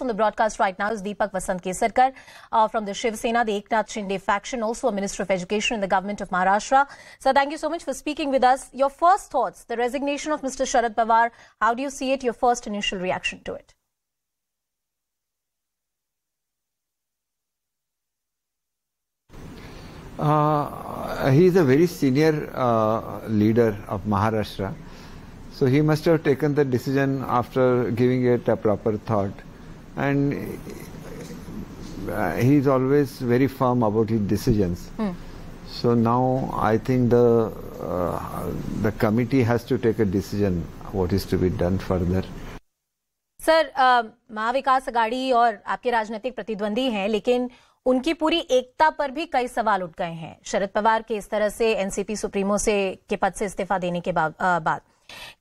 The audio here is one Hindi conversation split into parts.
On the broadcast right now is Deepak Vasant Kesarkar uh, from the Shiv Sena, the Eknath Shinde faction, also a Minister of Education in the government of Maharashtra. So thank you so much for speaking with us. Your first thoughts, the resignation of Mr. Sharad Pawar, how do you see it? Your first initial reaction to it? Uh, he is a very senior uh, leader of Maharashtra. So he must have taken the decision after giving it a proper thought. And uh, he is always very firm about his decisions. So now I think the uh, the committee has to take a decision what is to be done further. Sir uh, Mahavikas Aghadi और आपके राजनीतिक प्रतिद्वंदी हैं लेकिन उनकी पूरी एकता पर भी कई सवाल उठ गए हैं शरद पवार के इस तरह से एनसीपी सुप्रीमो से के पद से इस्तीफा देने के बाद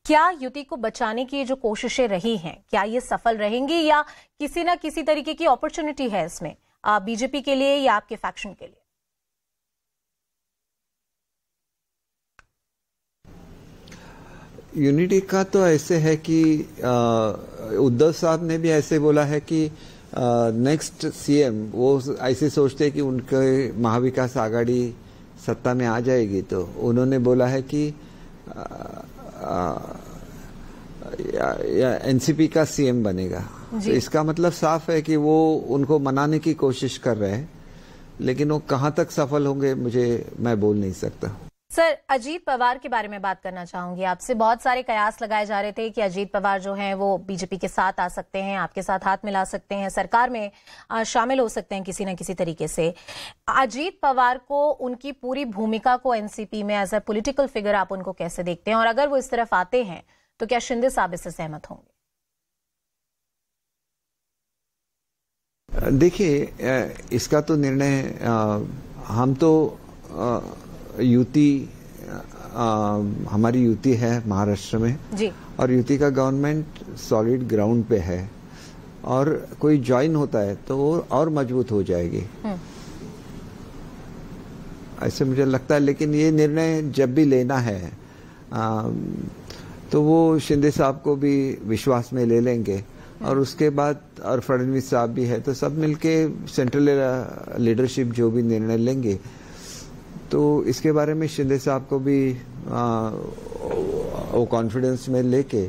क्या युति को बचाने की जो कोशिशें रही हैं, क्या ये सफल रहेंगी या किसी ना किसी तरीके की अपॉर्चुनिटी है इसमें? बीजेपी के लिए या आपके फैक्शन के लिए? यूनिटी का तो ऐसे है कि उद्धव साहब ने भी ऐसे बोला है कि नेक्स्ट सीएम वो ऐसे सोचते कि उनके महाविकास आघाड़ी सत्ता में आ जाएगी तो उन्होंने बोला है कि एनसीपी का सीएम बनेगा। तो इसका मतलब साफ़ है कि वो उनको मनाने की कोशिश कर रहे हैं लेकिन वो कहाँ तक सफल होंगे मुझे मैं बोल नहीं सकता। सर, अजीत पवार के बारे में बात करना चाहूँगी आपसे। बहुत सारे कयास लगाए जा रहे थे कि अजीत पवार जो हैं, वो बीजेपी के साथ आ सकते हैं, आपके साथ हाथ मिला सकते हैं, सरकार में शामिल हो सकते हैं किसी न किसी तरीके से। अजीत पवार को, उनकी पूरी भूमिका को एनसीपी में एज ए पोलिटिकल फिगर आप उनको कैसे देखते हैं? और अगर वो इस तरफ़ आते हैं तो क्या शिंदे साहब इससे सहमत होंगे? देखिए इसका तो निर्णय हम तो युति हमारी युति है महाराष्ट्र में। जी। और युति का गवर्नमेंट सॉलिड ग्राउंड पे है। और कोई ज्वाइन होता है तो वो और मज़बूत हो जाएगी। ऐसे मुझे लगता है लेकिन ये निर्णय जब भी लेना है अ, तो वो शिंदे साहब को भी विश्वास में ले लेंगे। और उसके बाद और फडणवीस साहब भी है तो सब मिलके सेंट्रल लीडरशिप जो भी निर्णय लेंगे तो इसके बारे में शिंदे साहब को भी आ, वो कॉन्फिडेंस में लेके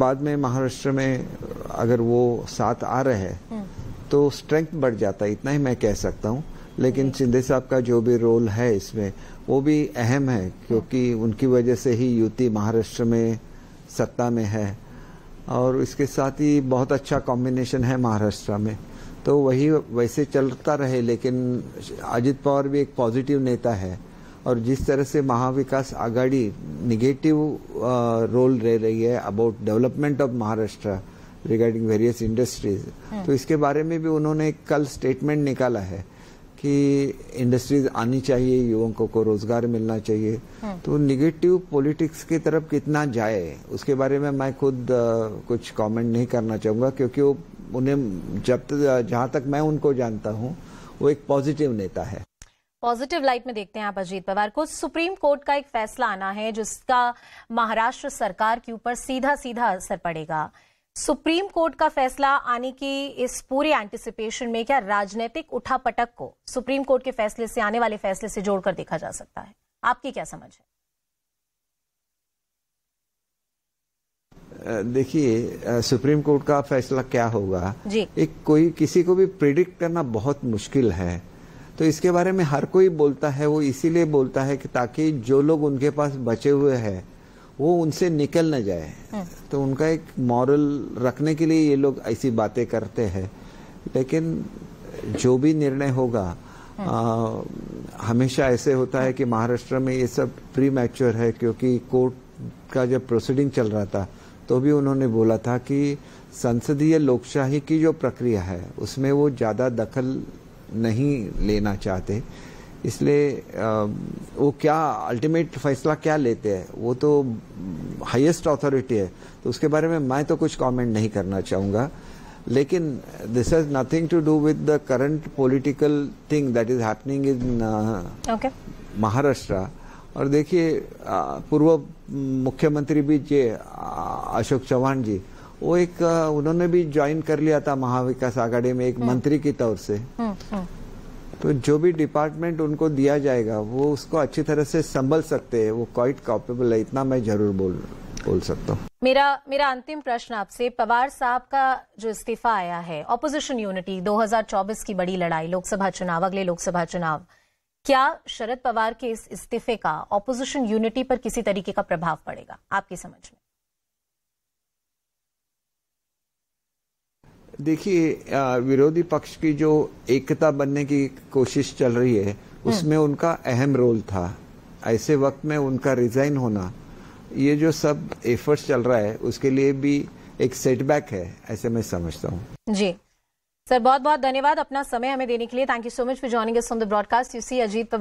बाद में महाराष्ट्र में अगर वो साथ आ रहे हैं तो स्ट्रेंथ बढ़ जाता है इतना ही मैं कह सकता हूँ। लेकिन शिंदे साहब का जो भी रोल है इसमें वो भी अहम है क्योंकि उनकी वजह से ही युति महाराष्ट्र में सत्ता में है। और इसके साथ ही बहुत अच्छा कॉम्बिनेशन है महाराष्ट्र में। तो वही वैसे चलता रहे लेकिन अजित पवार भी एक पॉजिटिव नेता है। और जिस तरह से महाविकास आघाड़ी निगेटिव रोल रह रही है about development of Maharashtra regarding various industries तो इसके बारे में भी उन्होंने कल स्टेटमेंट निकाला है कि इंडस्ट्रीज़ आनी चाहिए युवकों को रोज़गार मिलना चाहिए। तो निगेटिव पॉलिटिक्स की तरफ़ कितना जाए उसके बारे में मैं खुद कुछ कमेंट नहीं करना चाहूँगा क्योंकि वो उन्हें जब तक, जहाँ तक मैं उनको जानता हूँ, वो एक पॉजिटिव नेता है। पॉजिटिव लाइट में देखते हैं आप अजीत पवार को। सुप्रीम कोर्ट का एक फैसला आना है, जिसका महाराष्ट्र सरकार के ऊपर सीधा सीधा असर पड़ेगा। सुप्रीम कोर्ट का फैसला आने की इस पूरे एंटिसिपेशन में क्या राजनीतिक उठापटक को सुप्रीम कोर्ट के फैसले से, आने वाले फैसले से जोड़कर देखा जा सकता है? आपकी क्या समझ है? देखिए सुप्रीम कोर्ट का फैसला क्या होगा? जी। एक कोई किसी को भी प्रिडिक्ट करना बहुत मुश्किल है। तो इसके बारे में हर कोई बोलता है वो इसीलिए बोलता है कि ताकि जो लोग उनके पास बचे हुए हैं वो उनसे निकल न जाए। तो उनका एक मॉरल रखने के लिए ये लोग ऐसी बातें करते हैं। लेकिन जो भी निर्णय होगा आ, हमेशा ऐसे होता है कि महाराष्ट्र में ये सब प्री मैच्योर है क्योंकि कोर्ट का जब प्रोसीडिंग चल रहा था तो भी उन्होंने बोला था कि संसदीय लोकशाही की जो प्रक्रिया है उसमें वो ज़्यादा दखल नहीं लेना चाहते। इसलिए वो क्या अल्टीमेट फैसला क्या लेते हैं? वो तो हाईएस्ट अथॉरिटी है। तो उसके बारे में मैं तो कुछ कमेंट नहीं करना चाहूँगा। लेकिन this has nothing to do with the current political thing that is happening in Maharashtra. और देखिए पूर्व मुख्यमंत्री भी जे अशोक चौहान जी वो एक उन्होंने भी ज्वाइन कर लिया था महाविकास आघाड़ी में एक मंत्री की तौर से। हम्म, हम्म। तो जो भी डिपार्टमेंट उनको दिया जाएगा वो उसको अच्छी तरह से संभल सकते हैं वो क्वाइट कैपेबल है इतना मैं ज़रूर बोल बोल सकता हूँ। मेरा मेरा अंतिम प्रश्न आपसे पवार साहब का जो इस्तीफा आया है ऑपोजिशन यूनिटी 2024 की बड़ी लड़ाई लोकसभा चुनाव अगले लोकसभा चुनाव क्या शरद पवार के इस इस्तीफे का ऑपोजिशन यूनिटी पर किसी तरीके का प्रभाव पड़ेगा? आपकी समझ में। देखिए विरोधी पक्ष की जो एकता बनने की कोशिश चल रही है उसमें उनका अहम रोल था। ऐसे वक्त में उनका रिजाइन होना ये जो सब एफर्ट्स चल रहा है उसके लिए भी एक सेटबैक है ऐसे मैं समझता हूँ। जी। सर बहुत बहुत धन्यवाद अपना समय हमें देने के लिए। Thank you so much for joining us on the broadcast you see Ajit